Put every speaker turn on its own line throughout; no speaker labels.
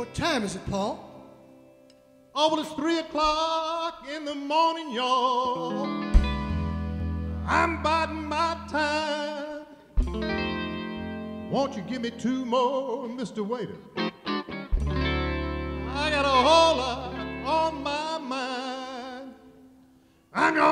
What time is it, Paul?
Oh, well, it's three o'clock in the morning, y'all. I'm biding my time. Won't you give me two more, Mr. Waiter? I got a whole lot on my mind. I'm your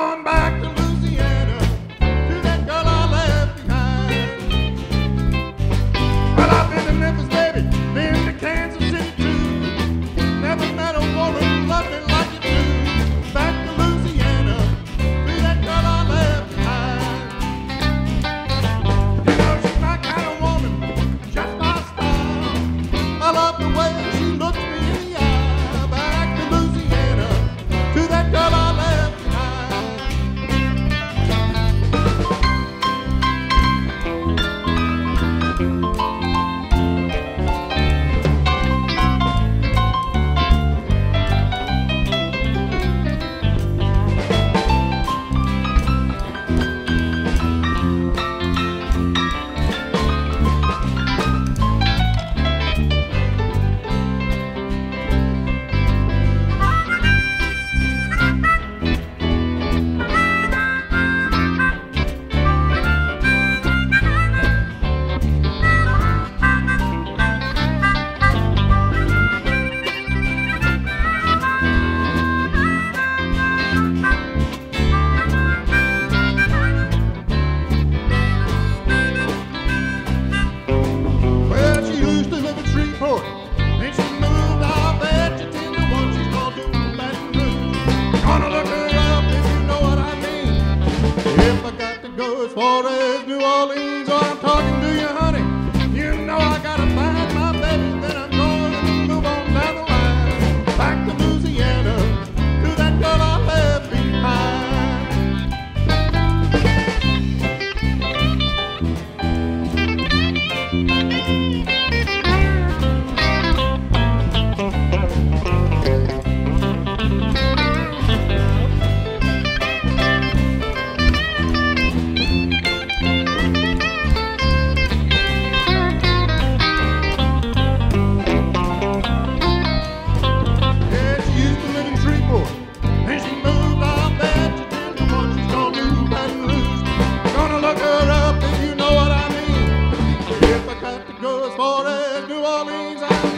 far as New Orleans, I'm talking to you, honey.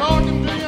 Morgan Blue.